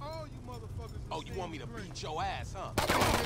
All you motherfuckers. Oh, you want me to beat your ass, huh?